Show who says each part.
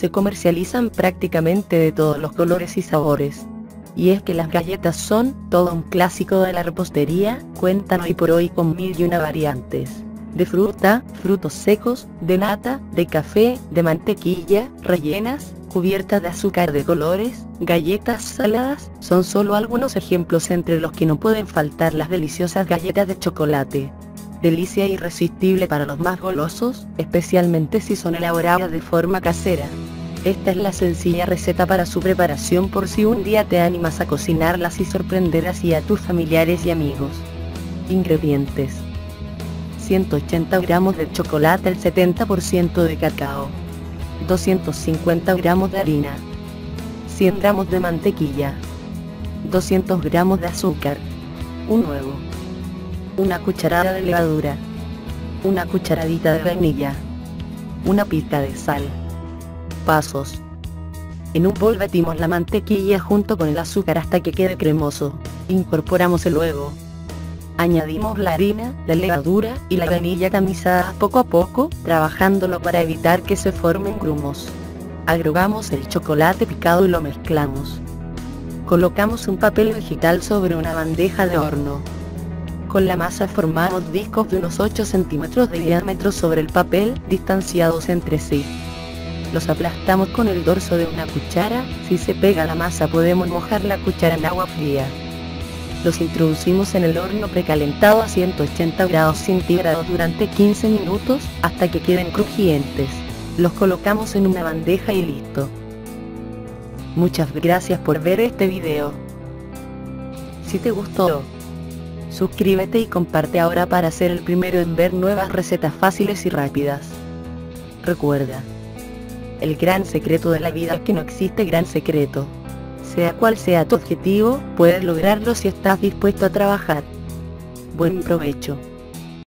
Speaker 1: se comercializan prácticamente de todos los colores y sabores. Y es que las galletas son todo un clásico de la repostería, cuentan hoy por hoy con mil y una variantes. De fruta, frutos secos, de nata, de café, de mantequilla, rellenas, cubiertas de azúcar de colores, galletas saladas, son solo algunos ejemplos entre los que no pueden faltar las deliciosas galletas de chocolate. Delicia irresistible para los más golosos, especialmente si son elaboradas de forma casera. Esta es la sencilla receta para su preparación por si un día te animas a cocinarlas y sorprender así a tus familiares y amigos. Ingredientes. 180 gramos de chocolate el 70% de cacao. 250 gramos de harina. 100 gramos de mantequilla. 200 gramos de azúcar. Un huevo. Una cucharada de levadura. Una cucharadita de vainilla. Una pizca de sal. Pasos. En un bol batimos la mantequilla junto con el azúcar hasta que quede cremoso. Incorporamos el huevo. Añadimos la harina, la levadura y la vainilla tamizadas poco a poco, trabajándolo para evitar que se formen grumos. Agregamos el chocolate picado y lo mezclamos. Colocamos un papel vegetal sobre una bandeja de horno. Con la masa formamos discos de unos 8 centímetros de diámetro sobre el papel, distanciados entre sí. Los aplastamos con el dorso de una cuchara, si se pega la masa podemos mojar la cuchara en agua fría. Los introducimos en el horno precalentado a 180 grados centígrados durante 15 minutos, hasta que queden crujientes. Los colocamos en una bandeja y listo. Muchas gracias por ver este video. Si te gustó, suscríbete y comparte ahora para ser el primero en ver nuevas recetas fáciles y rápidas. Recuerda, el gran secreto de la vida es que no existe gran secreto. Sea cual sea tu objetivo, puedes lograrlo si estás dispuesto a trabajar. Buen provecho.